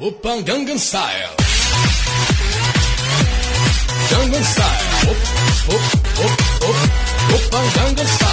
Upan Gangnam Style. Gangnam Style. Up, up, up, up. Upan Gangnam Style.